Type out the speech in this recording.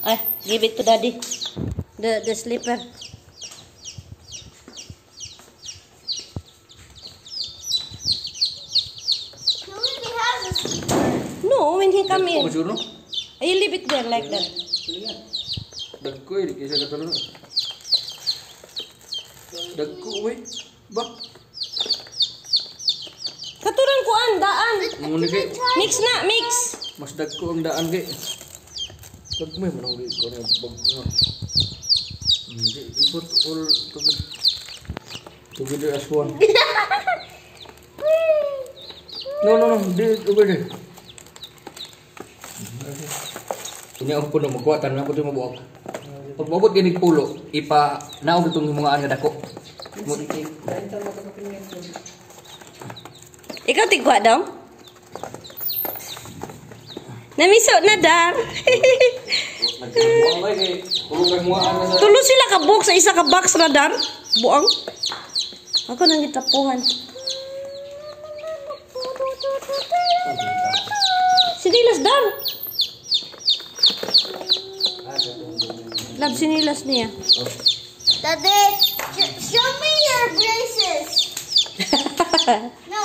Eh, give it to daddy. The the slipper. No, when he come in, you leave it there like that. Dagko eh, di kisa katulog. Dagko we. Ba? Katuran ko an daan. Mix na, mix. mas dagko ang daan. Dagmay man ang di ko na bag nga. Hindi, ipot all together. Together as one. No, no, no, di over there. Ini ako po na magkuwatan na ako ito mabuak. Pag mabot ginig pulo, ipa naog itong mga ano dako. Ikaw tigwa daw? Namiso na sa Tulo sila ka box sa isa ka box na dar. Buang. Ako nang gitapuhan. Sinilas dar. Love sinilas niya. Daddy, sh- show me your braces. No.